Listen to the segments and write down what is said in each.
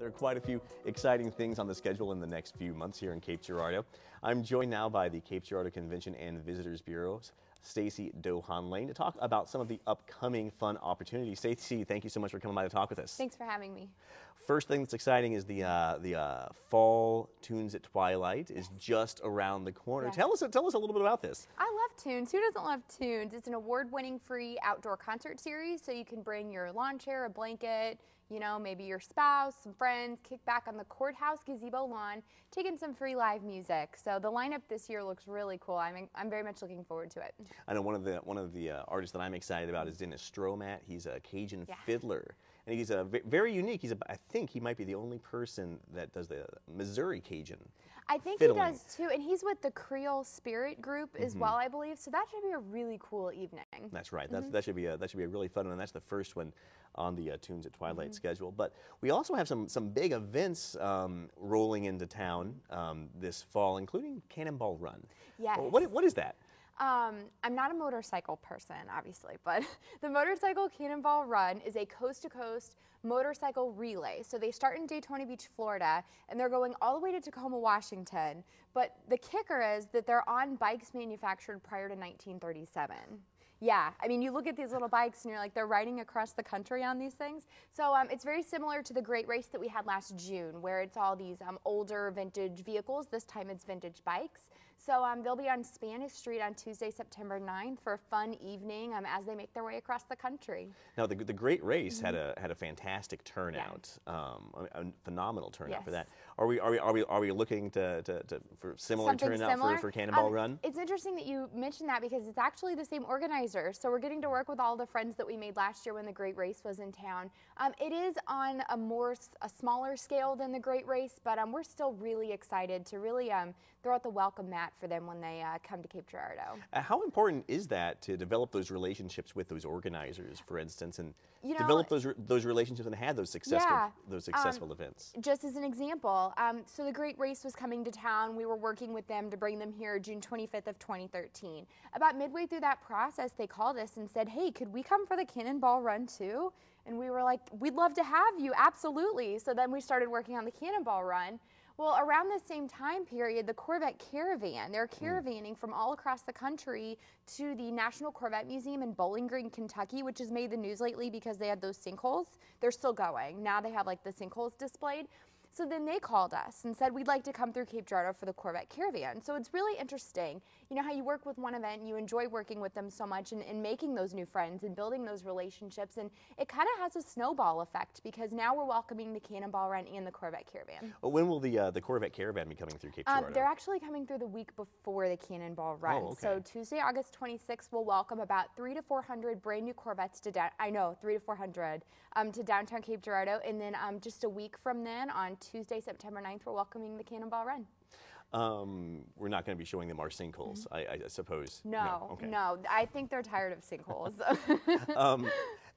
There are quite a few exciting things on the schedule in the next few months here in Cape Girardeau. I'm joined now by the Cape Girardeau Convention and Visitors Bureau's Stacy Dohogne Lane to talk about some of the upcoming fun opportunities. Stacy, thank you so much for coming by to talk with us. Thanks for having me. First thing that's exciting is the uh, the uh, fall tunes at twilight is just around the corner. Yes. Tell us tell us a little bit about this. I love Tunes. Who doesn't love Tunes? It's an award-winning free outdoor concert series, so you can bring your lawn chair, a blanket, you know, maybe your spouse, some friends, kick back on the courthouse gazebo lawn, taking some free live music. So the lineup this year looks really cool. I'm I'm very much looking forward to it. I know one of the one of the uh, artists that I'm excited about is Dennis Stroughmatt. He's a Cajun Yeah. fiddler, he's a very unique. He's a, I think he might be the only person that does the Missouri Cajun. I think Fiddling. he does too, and he's with the Creole Spirit Group as well, I believe. So that should be a really cool evening. That's right. That's, Mm-hmm. That should be a that should be a really fun one. And that's the first one on the uh, Tunes at Twilight Mm-hmm. schedule. But we also have some some big events um, rolling into town um, this fall, including Cannonball Run. Yes. Well, What what is that? Um, I'm not a motorcycle person, obviously, but the Motorcycle Cannonball Run is a coast to coast motorcycle relay. So they start in Daytona Beach, Florida, and they're going all the way to Tacoma, Washington. But the kicker is that they're on bikes manufactured prior to 1937. Yeah, I mean, you look at these little bikes and you're like, they're riding across the country on these things. So um, it's very similar to the great race that we had last June, where it's all these um, older vintage vehicles. This time it's vintage bikes. So um, they'll be on Spanish Street on Tuesday, September 9th for a fun evening um, as they make their way across the country. Now the, the Great Race had Mm-hmm. a had a fantastic turnout, um, a, phenomenal turnout for that. Are we are we are we are we looking to, to, to for similar Something turnout similar. for, for Cannonball Um, Run? It's interesting that you mentioned that because it's actually the same organizer. So we're getting to work with all the friends that we made last year when the Great Race was in town. Um, it is on a more a smaller scale than the Great Race, but um, we're still really excited to really um, throw out the welcome mat for them when they uh, come to Cape Girardeau. Uh, How important is that to develop those relationships with those organizers, for instance, and You know, develop those re- those relationships and have those successful Yeah, those um, successful events? Just as an example, um, so the Great Race was coming to town. We were working with them to bring them here June 25th of 2013. About midway through that process, they called us and said, "Hey, could we come for the Cannonball Run too?" And we were like, "We'd love to have you, absolutely." So then we started working on the Cannonball Run. Well, around the same time period, the Corvette Caravan, they're hmm. caravanning from all across the country to the National Corvette Museum in Bowling Green, Kentucky, which has made the news lately because they had those sinkholes. They're still going. Now they have like the sinkholes displayed. So then they called us and said, we'd like to come through Cape Girardeau for the Corvette Caravan. So it's really interesting. You know how you work with one event and you enjoy working with them so much and, and making those new friends and building those relationships. And it kind of has a snowball effect because now we're welcoming the Cannonball Run and the Corvette Caravan. Uh, When will the uh, the Corvette Caravan be coming through Cape Um, Girardeau? they're actually coming through the week before the Cannonball Run. Oh, So. Tuesday, August 26th, we'll welcome about three to 400 brand new Corvettes to down. I know, three to 400 um, to downtown Cape Girardeau, and then um, just a week from then, on Tuesday, September 9th, we're welcoming the Cannonball Run. um, we're not going to be showing them our sinkholes, I, I suppose. Mm-hmm. No, okay. no, I think they're tired of sinkholes. Um,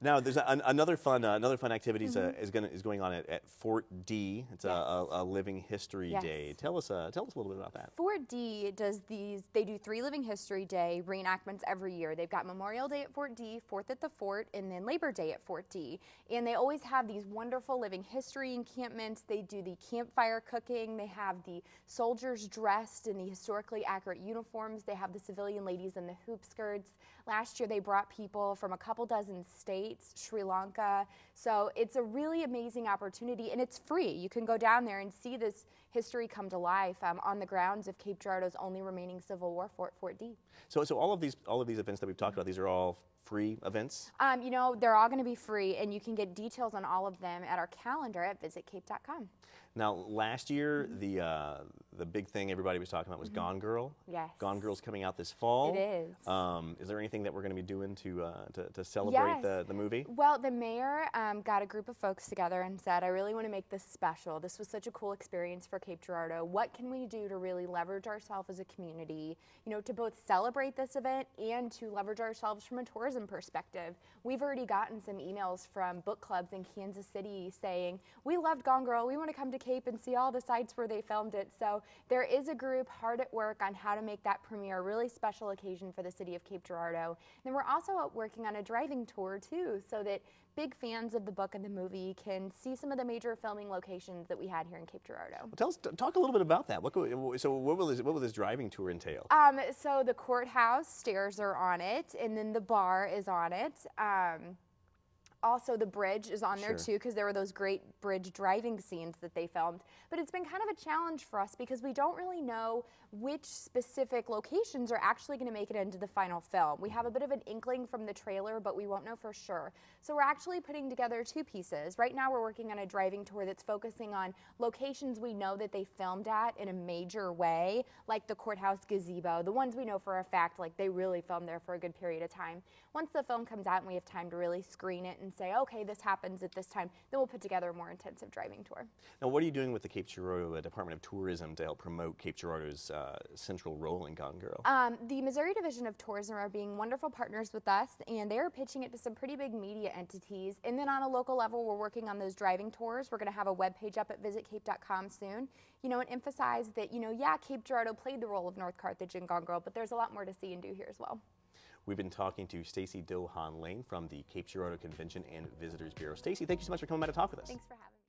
now, there's a, an, another fun uh, another fun activities Mm-hmm. uh, is going is going on at, at Fort D. It's a, a, a Living History Yes. Day. Tell us uh, tell us a little bit about that. Fort D does these, they do three Living History Day reenactments every year. They've got Memorial Day at Fort D, Fourth at the Fort, and then Labor Day at Fort D. And they always have these wonderful living history encampments. They do the campfire cooking. They have the soldiers dressed in the historically accurate uniforms. They have the civilian ladies in the hoop skirts. Last year, they brought people from a couple dozen states, Sri Lanka. So it's a really amazing opportunity, and it's free. You can go down there and see this history come to life um, on the grounds of Cape Girardeau's only remaining Civil War fort, Fort D. So, so all of these all of these events that we've talked about, these are all free events. Um, you know, they're all going to be free, and you can get details on all of them at our calendar at visitcape.com. Now, last year, the uh, the big thing everybody was talking about was Gone Girl. Yes. Gone Girl's coming out this fall. It is. Um, is there anything that we're going to be doing to, uh, to to celebrate Yes. the, the movie? Well, the mayor um, got a group of folks together and said, I really want to make this special. This was such a cool experience for Cape Girardeau. What can we do to really leverage ourselves as a community, you know, to both celebrate this event and to leverage ourselves from a tourism perspective? We've already gotten some emails from book clubs in Kansas City saying, we loved Gone Girl. We want to come to Cape and see all the sites where they filmed it. So there is a group hard at work on how to make that premiere a really special occasion for the city of Cape Girardeau. And then we're also working on a driving tour too, so that big fans of the book and the movie can see some of the major filming locations that we had here in Cape Girardeau. Well, tell us, talk a little bit about that. What so what will, this, what will this driving tour entail? Um, so the courthouse stairs are on it, and then the bar is on it. Um, also the bridge is on there Sure. too because there were those great bridge driving scenes that they filmed. But it's been kind of a challenge for us because we don't really know which specific locations are actually going to make it into the final film. We have a bit of an inkling from the trailer but we won't know for sure. So we're actually putting together two pieces. Right now we're working on a driving tour that's focusing on locations we know that they filmed at in a major way like the courthouse gazebo the ones we know for a fact like they really filmed there for a good period of time. Once the film comes out and we have time to really screen it and say, okay, this happens at this time, then we'll put together a more intensive driving tour. Now, what are you doing with the Cape Girardeau uh, Department of Tourism to help promote Cape Girardeau's uh, central role in Gone Girl? Um, the Missouri Division of Tourism are being wonderful partners with us, and they are pitching it to some pretty big media entities. And then on a local level, we're working on those driving tours. We're going to have a web page up at visitcape.com soon, you know, and emphasize that, you know, yeah, Cape Girardeau played the role of North Carthage in Gone Girl, but there's a lot more to see and do here as well. We've been talking to Stacy Dohogne Lane from the Cape Girardeau Convention and Visitors Bureau. Stacy, thank you so much for coming by to talk with us. Thanks for having me.